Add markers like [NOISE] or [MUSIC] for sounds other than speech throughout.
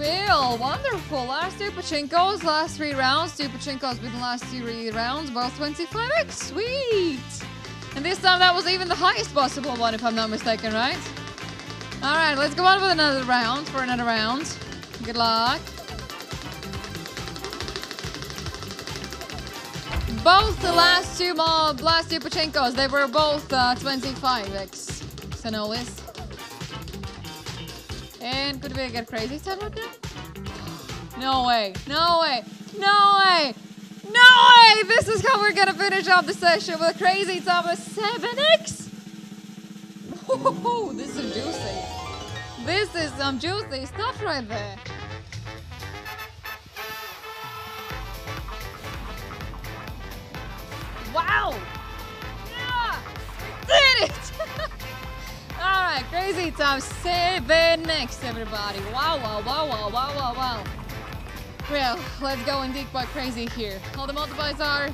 Bill, wonderful. Last two pachinkos, last three rounds. Two pachinkos with the last three rounds, both 25x. Sweet. And this time that was even the highest possible one, if I'm not mistaken, right? All right, let's go on with another round for another round. Good luck. Both the last two mob, last two pachinkos, they were both uh, 25x. So Sonolis. And could we get crazy time right now? No way. No way. No way. No way! This is how we're gonna finish off the session with crazy top of 7x! Whoa, this is juicy. This is some juicy stuff right there. Wow! Crazy time seven next, everybody. Wow, wow, wow, wow, wow, wow, wow. Well, let's go and dig quite crazy here. All the multiplies are,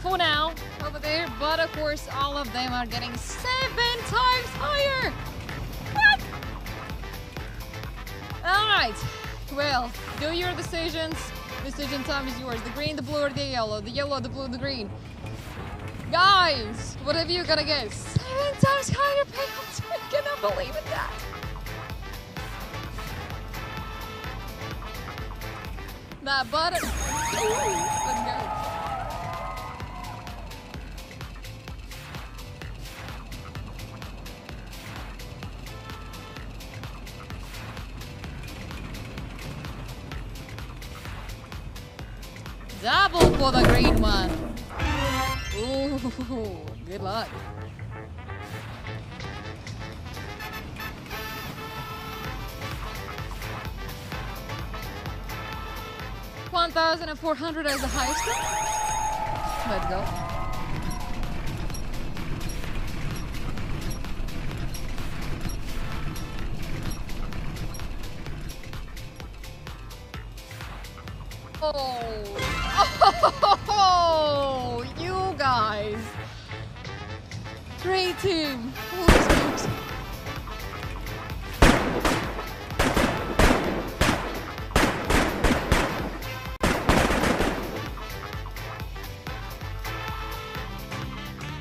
for now, over there, but of course, all of them are getting seven times higher. What? All right. Well, do your decisions. Decision time is yours. The green, the blue, or the yellow. The yellow, the blue, the green. Guys, what have you gonna guess. Seven times higher payouts. I cannot believe in that. That butter. Let's go. Double for the green one. Ooh, good luck. One thousand and four hundred as the highest. Let's go. Oh. [LAUGHS] Oh, Great team.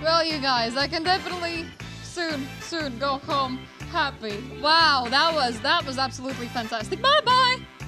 Well, you guys, I can definitely soon, soon go home happy. Wow, that was that was absolutely fantastic. Bye bye.